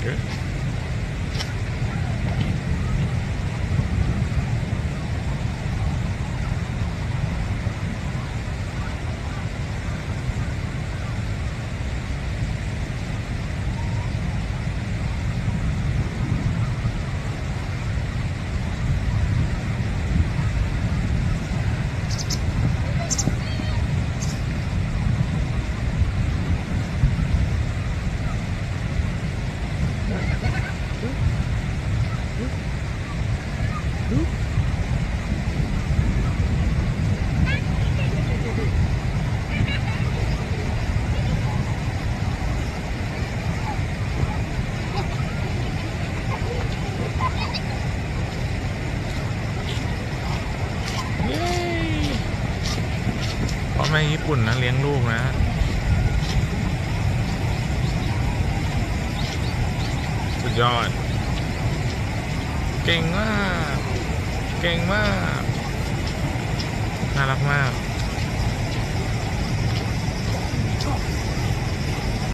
เย้พ่อแม่ญี่ปุ่นนะเลี้ยงลูกนะสุดยอด เก่งมาก เก่งมาก น่ารักมาก